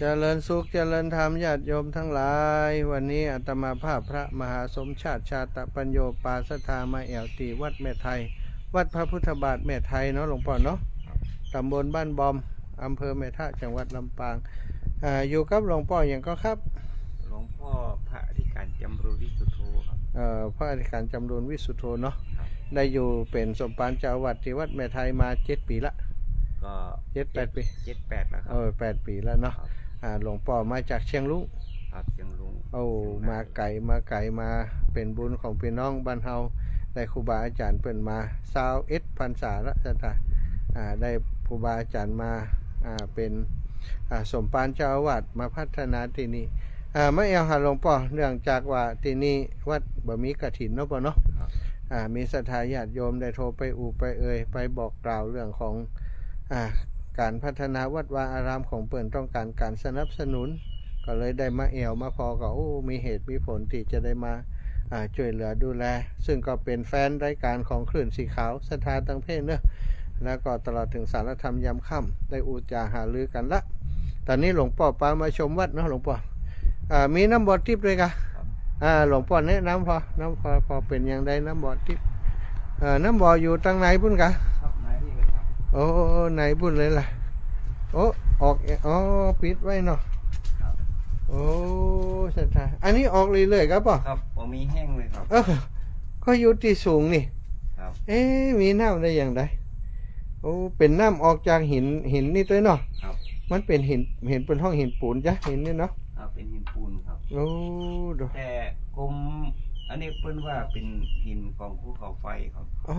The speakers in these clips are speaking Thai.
เจริญสุขเจริญธรรมญาติโยมทั้งหลาย วันนี้อาตมาภาพพระมหาสมชาติชาตปัญโยปาสถามาแอวตีวัดแม่ไทย วัดพระพุทธบาทแม่ไทยเนาะหลวงพ่อเนาะตำบลบ้านบอมอำเภอแม่ทะจังหวัดลำปางอ่าอยู่กับหลวงพ่ออย่างก็ครับหลวงพ่อพระอธิการจำรูวิสุทโธครับเอ่อพระอธิการจำรูนวิสุทโธเนาะครับได้อยู่เป็นสมปานเจ้าอาวัดที่วัดแม่ไทยมาเจ็ดปีละก็เจ็ดแปดปีเจ็ดแปดแล้วครัเออแปดปีแล้วเนาะครับ อ่าหลวงพ่อมาจากเชียงลุงครับเชียงลุงเอามาไก่มาไก่มาเป็นบุญของพี่น้องบ้านเฮาได้ครูบาอาจารย์เปิ่นมาสาวเอ็ดพันษาละจ้ะจ้ะอ่าได้ครูบาอาจารย์มาอ่าเป็นอ่าสมปานเจ้าอาวาสมาพัฒนาที่นี่อ่าไม่เอาหาหลวงพ่อเนื่องจากว่าที่นี่วัดบ่มีกระถินเนาะป่ะเนาะครับอ่ามีศรัทธาญาติโยมได้โทรไปอูไปเอ่ยไปบอกกล่าวเรื่องของอ่า การพัฒนาวัดวาอารามของเปิ่นต้องการการสนับสนุน ก็เลยได้มาเอวมาพอก็โอ้มีเหตุมีผลที่จะได้มาอ่าช่วยเหลือดูแล ซึ่งก็เป็นแฟนรายการของคลื่นสีขาวสถานตังเพศเนอะแล้วก็ตลอดถึงสารธรรมยามค่ำได้อุจาหารือกันละ ตอนนี้หลวงพ่อปามาชมวัดเนาะหลวงพ่ออ่ามีน้ำบอดทิพย์ด้วยกะครับอ่าหลวงพ่อแนะนำพอน้ำพอพอเป็นอย่างไรน้ำบอดทิพย์อ่าน้ำบอดอยู่ตั้งไหนพุ่นกะ โอ้ไหนพุ่นเลยล่ะ โอ้ออกอ๋อปิดไว้เนาะครับโอ้สัทธาอันนี้ออกเรื่อยๆครับป่ะครับผมมีแห้งเลยครับเออก็อยู่ที่สูงนี่ครับเอ๊ะมีน้ำได้อย่างไรโอ้เป็นน้ำออกจากหินหินนี่ตัวเนาะครับมันเป็นหินเห็นเป็นห้องหินปูนจ้ะหินนี่เนาะครับเป็นหินปูนครับโอ้ดูแต่กรม อันนี้เปิ้นว่าเป็นหินของภูเขาไฟครับอ๋อ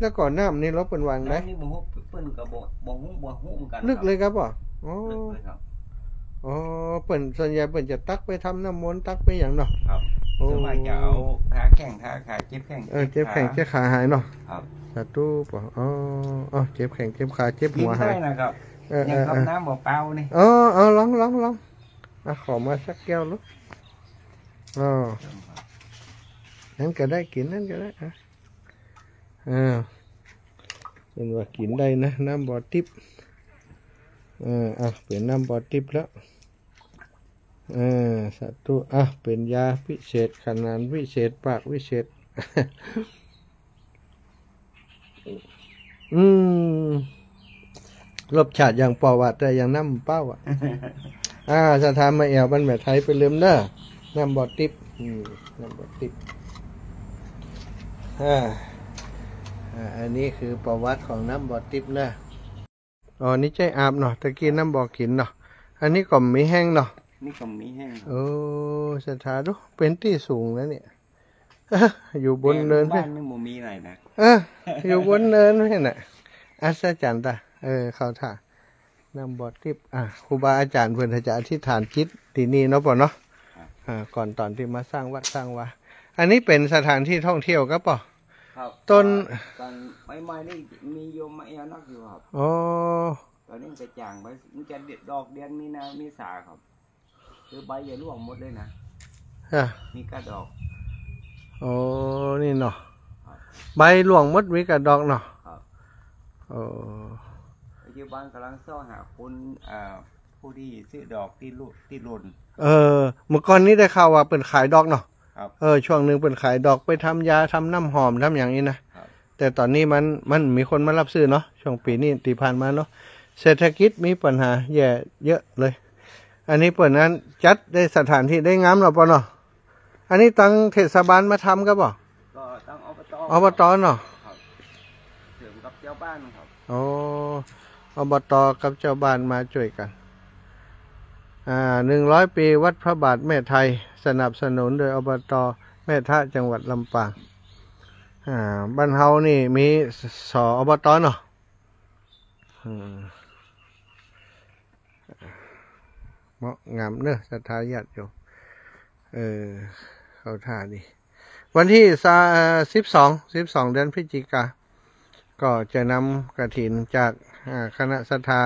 แล้วก่อนน้ำนี่เราเป็นวางได้น้ำนี่บ่ฮู้เปิ้นก็บ่บ่ฮู้บ่ฮู้เหมือนกันลึกเลยครับป่ะอ๋อลึกเลยครับอ๋อเปิ่นส่วนใหญ่เปิ่นจะตักไปทำน้ำมนต์ตักไปอย่างเนาะครับโอ้ส่วนมากจะเอาทาแข้งทาขาเจ็บแข้งเออเจ็บแข้งเจ็บขาหายเนาะครับสาธุป่ะอ๋ออ๋อเจ็บแข้งเจ็บขาเจ็บกิหันวได้หายนะครับเออเอยังอเออทำน้ำเปล่าๆนี่อ๋อเอาลองลองลองอะขอมาสักแก้วลูกอ๋อ นั่นก็ได้กินนั่นก็ได้อะอ้าเป็นว่ากินได้นะน้ำบอดทิพย์เอออะเป็นน้ำบอดทิพแล้วเออสาธุอะเป็นยาพิเศษขนาดวิเศษปากวิเศษ อืมรสชาติอย่างปอวัดแต่อย่างน้ำเป้าอะอ่าสถานมาแอวบ้านแม่ไทยไปลืมเด้อน้ำบอดติบน้ำบอดติบ อ่าอ่าอันนี้คือประวัติของน้ำบอดติบเด้ออ๋อนี่ใจอาบเนาะตะกี้น้ำบ่อกินเนาะอันนี้ก็มีแห้งเนาะนี่ก็มีแห้งโอ้สถานดูเป็นที่สูงแล้วเนี่ยอยู่บนเนินบ้าเพ่นนี่บ่มีอะไรนะเอออยู่บนเนินเพ่น่ะอัศจรรย์ตาเออ เข้าท่านำบอดทิพย์อะครูบาอาจารย์เพื่อนจะอธิษฐานจิตที่นี่เนาะป่ะเนาะอ่าก่อนตอนที่มาสร้างวัดสร้างวาอันนี้เป็นสถานที่ท่องเที่ยวก็ป่ะ ครับต้นตอนใหม่ๆนี่มีโยมมาเอวนักอยู่ครับอ๋อตอนนี้มันจะจางไปมันจะเด็ดดอกเดือนมีนาเมษาครับ คือใบจะร่วงหมดเลยนะอะมีกระดอกโอ้นี่เนาะครับใบหลวงมดวิกระดอกเนาะครับโอ้ปัจจุบันกำลังซ่อหาคนอ่าผู้ที่ซื้อดอกที่ลุที่หล่นเออ เมื่อก่อนนี้ได้ข่าวว่าเป็นขายดอกเนาะครับ เออช่วงหนึ่งเป็นขายดอกไปทำยาทำน้ำหอมทำอย่างนี้นะครับแต่ตอนนี้มันมันมีคนมารับซื้อเนาะช่วงปีนี้ที่ผ่านมาเนาะเศรษฐกิจมีปัญหาแย่เยอะเลย อันนี้เปิดนั้นจัดได้สถานที่ได้งามหรอปะเนาะอันนี้ตั้งเทศบาลมาทำก็บ่ก็ตั้งอบตอบตเนาะครับเสริมกับเจ้าบ้านครับโอ้อบตกับเจ้าบ้านมาช่วยกันอ่า หนึ่งร้อยปีวัดพระบาทแม่ไทย สนับสนุนโดยอบตแม่ทะจังหวัดลำปางบ้านเฮานี่มีสออบตเนาะอืมเหมาะงามเนอะสถาญาติโยมเออเขาท่าดีวันที่สิบสองสิบสองเดือนพฤศจิกา ก็จะนำกระถินจากคณะศรัทธา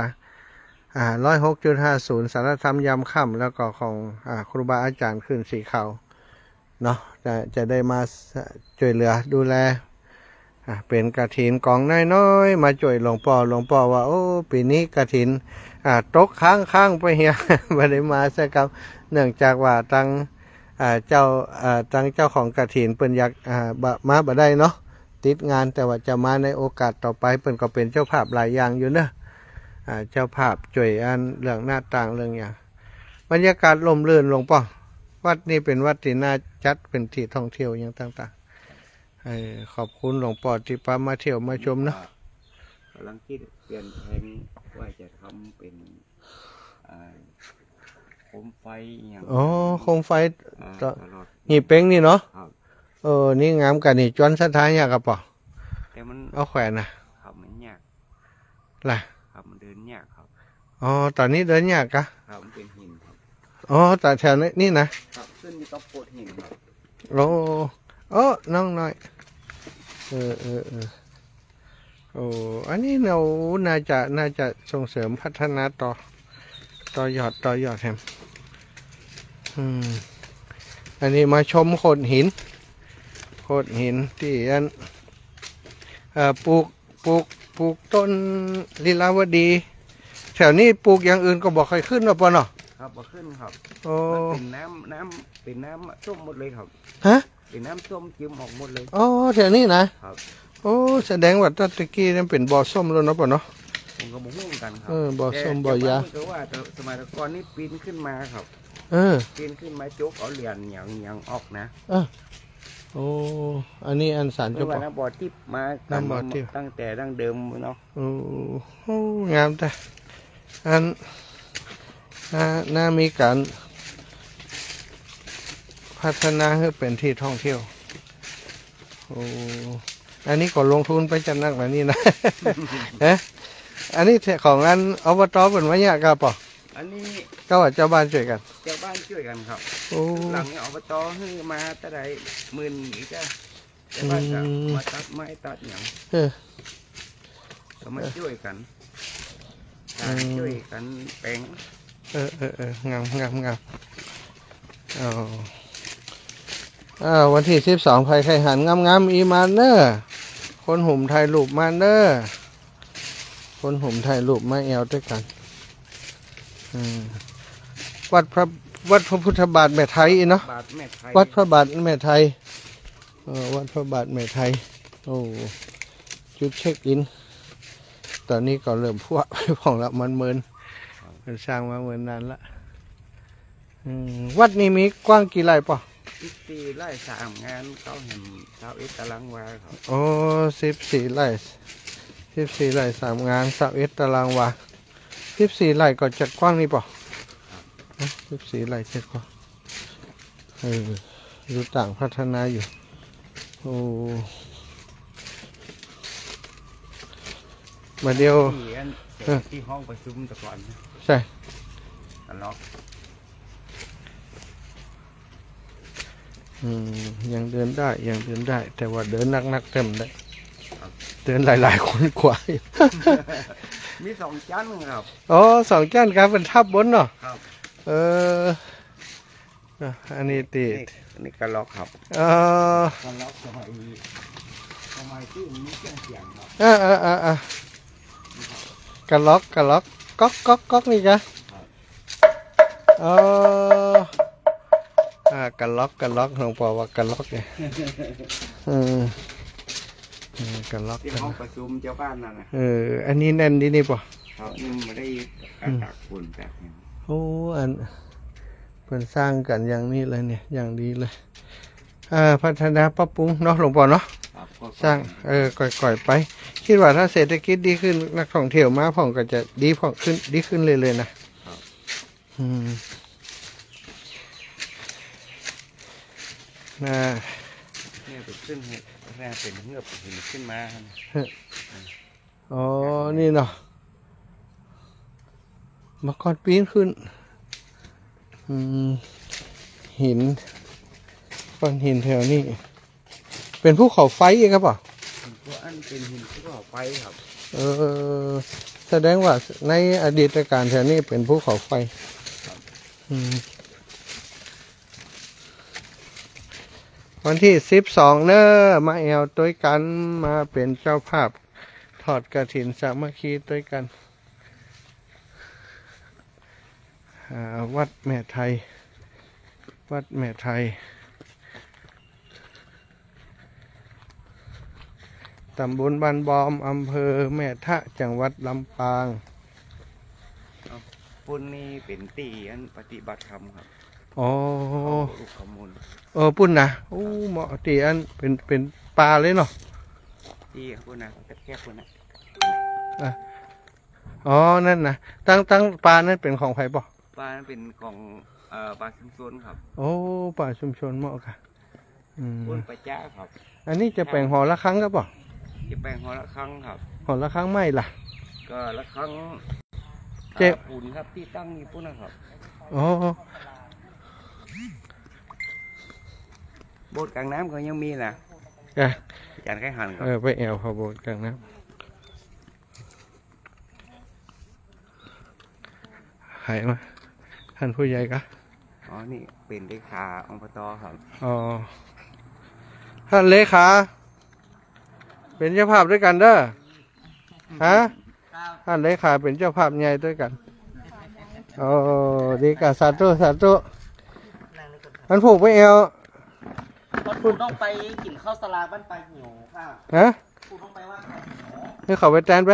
ร้อยหกจุดห้าศูนย์สารธรรมยามค่ำแล้วก็ของอาครูบาอาจารย์ขึ้นสีขาวเนาะจะจะได้มาช่วยเหลือดูแลอะเป็นกระถินกองน้อยๆมาจ่วยหลวงพ่อหลวงพ่อว่า โอ้ปีนี้กระถินอ่าตกค้างค้างไปเฮียม่ได้มาสักครับเนื่องจากว่าตังอ่าเจ้าอ่าตังเจ้าของกระถินเปิ้นอยากอ่ามาบ่ได้เนาะติดงานแต่ว่าจะมาในโอกาสต่อไปเปิ้นก็เป็นเจ้าภาพหลายอย่างอยู่เนอะ เจ้าภาพจ่วยอันเรื่องหน้าต่างเรื่องอย่างบรรยากาศลมลื่นหลวงพ่อวัดนี้เป็นวัดที่น่าจัดเป็นที่ท่องเที่ยวอย่างต่างๆเออขอบคุณหลวงพ่อที่พามาเที่ยวมาชมเนาะกำลังคิดเปลี่ยนแผนว่าจะทำเป็นอ่าโคมไฟอหย่างอ๋อโคมไฟอ่าต่อตลอดนี่เป้งนี่เนาะครับเออนี่งามกันนี่จวนสถานยากกับป่อแต่มันเอาแขวนนะครับมันยากล่ะ อ๋อตอนนี้เดินยากกะครับมันเป็นหินครับอ๋อแต่แถวนี้นี่นะครับขึ้นอยู่กับโขดหินครับโอ้โอ้น้องน้อยเออเออเออโอ้อันนี้เราน่าจะน่าจะส่งเสริมพัฒนาต่อ ต่อยอดต่อยอดแฮมอืมอันนี้มาชมโขดหิน โขดหินที่อันเอ่อปลูกปลูกปลูกต้นลีลาวดี แถวนี้ปลูกอย่างอื่นก็บอกใครขึ้นหรอปะเนาะครับบ่ขึ้นครับโอ้มันเป็นน้ำน้ำเป็นน้ำส้มหมดเลยครับ ฮะเป็นน้ำส้มจิ้มออกหมดเลย อ๋อแถวนี้นะครับ โอ้แสดงว่าตะตะกี้นั่นเป็นบ่อส้มแล้วเนาะปะเนาะ ผมก็บ่ฮู้เหมือนกันครัเออบ่อส้มบ่อยา แต่ก็ว่าแต่สมัยแต่ก่อนนี่ปีนขึ้นมาครับ เออ ปีนขึ้นมาจกเอาเหรียญหยังหยังออกนะโอ้ อันนี้อันสารไม่เจ้าว่าป่อน้ำบ่อทิพย์มาน้ำบ่อทิพย์ ตั้งแต่ดั้งเดิมเนาะ โอ้โหงามแต่ อันน่าน่ามีการพัฒนาให้เป็นที่ท่องเที่ยว โอ้อันนี้ก็ลงทุนไปจัดหนักแบบนี้นะเอ๊ะอันนี้ของอันอบตเป็นวะเนี่ยกะป่ออันนี้ก็ว่าเจ้าบ้านช่วยกัน เจ้าบ้านช่วยกันครับโอ้หลังนี้อบตให้มาแต่ใดหมื่นอีกจ้ะเจ้าบ้านก็อืมมาตัดไม้ตัดหยังเออก็มาช่วยกันอืม ช่วยกันแปลงเออเออเอองามงามงามเอาอ้าววันที่สิบสองภัยไข่หันงามงามอีมานเนอร์คนหุ่มไทยรูปมาเนอร์คนหุ่มไทยรูปมาแอวด้วยกันอืมวัดพระวัดพระพุทธบาทแม่ไทยเนาะบาทแม่ไทยวัดพระบาทแม่ไทยเออวัดพระบาทแม่ไทยโอ้จุดเช็คอิน ตอนนี้ก็เริ่มพวกไปผ่องละมันเมินมันสร้างมาเมินนานละอืมวัดนี้มีกว้างกี่ไร่ปะสิบสี่ไร่สามงานเขาเห็นชาวเอสตารางวาครับโอ้สิบสี่ไร่สิบสี่ไร่สามงานสามเอสตารางวาสิบสี่ไร่ก็จะกว้างนี่ปะสิบสี่ไร่จะกว้างเอออยู่ต่างพัฒนาอยู่โอ้ มาเดียวที่อันเออ ที่ห้องประชุมแต่ก่อนนะใช่ ตลอดอืมยังเดินได้ยังเดินได้ แต่ว่าเดินนักๆเต็มได้เดินหลายๆ คนกว่าอยู่ มีสองชั้นครับ อ๋อสองจ้านครับเป็นทับบนเนาะครับ เอออะอันนี้ตินี่นี่กระล็อกครับเออกระล็อกสมัยสมัยที่มีเครื่องเสียงครับ อ่าอ่าอ่าอ่า กระล็อกกระล็อกก๊อกก๊อกก๊อกนี่จ้ะเอออ่ากระล็อกกระล็อกหลวงพ่อว่ากระล็อกไงเออเออกระล็อกที่กระห้ล็อองกประชุมเจ้าบ้านนั่นนะเออ อันนี้แน่นดีนี่ป่ะเขานี่ไม่ได้อากาศฝุ่นแบบนี้โอ้อันเพิ่นสร้างกันอย่างนี้เลยเนี่ยอย่างดีเลย อ่า พัฒนาปรับปรุงเนาะหลวงพ่อเนาะครับก็ สร้างเออก่อยๆไป คิดว่าถ้าเศรษฐกิจดีขึ้นนักท่องเที่ยวมาผ่องก็จะดีผ่องขึ้นดีขึ้นเลยเลยๆนะอืมน่าเนี่ยเป็นขึ้นเห็ดแรกเป็นเงือบเห็นขึ้นมาครับอ๋อ นี่เนาะมาก่อนปีนขึ้น อืม หินก้อนหินแถวนี้ เป็นภูเขาไฟเองครับป่ะเป็นพวกอันเป็นหินที่เขาไฟครับ เออ แสดงว่าในอดีตการแถวนี้เป็นภูเขาไฟอืมวันที่สิบสองเนอะมาแอวด้วยกันมาเป็นเจ้าภาพทอดกระถินสามัคคีด้วยกันอ่าวัดแม่ไทย วัดแม่ไทย ตำบลบ้านบอมอำเภอแม่ทะจังหวัดลำปางปุ่นนี่เป็นตีอันปฏิบัติธรรมครับอ๋อลูกขมูลเออปุ่นนะโอ้เหมาะตีอันเป็นเป็นปลาเลยเนาะที่ปุ่นนะแคบๆปุ่นนะอ๋อ นั่นนะตั้งตั้งปลานั่นเป็นของใครบ่ปลานั้นเป็นของเอ่อปลาชุมชนครับ โอ้ป่าชุมชนเหมาะค่ะอืมปุ่นปลาจ้าครับ อันนี้จะแปลงหอละครั้งก็บ่ จะแปลงหัวละครั้งครับหอละครั้งไม่ล่ะ ก็ละครั้งเจ็บอ่าปุ่นครับที่ตั้งอยู่ปุ่นนะครับอ๋อโบสถ์กลางน้ำก็ยังมีนะแกอาจารย์ไข่หันครัเอบอไปแอวเขาโบสถ์กันนะหายมาท่านผู้ใหญ่กะอ๋อ นี่เป็นเลขาองค์ปตครับ อ๋อ ท่านเลขา เป็นเจ้าภาพด้วยกันเด้อฮะท่านเลขาเป็นเจ้าภาพใหญ่ด้วยกันโอ้ดีกับสาธุสาธุมันผูกไปเอวคุณต้องไปกินข้าวสลาบ้านปลาหิวค่ะฮะคุณต้องไปว่านี่เขาไปแตนไป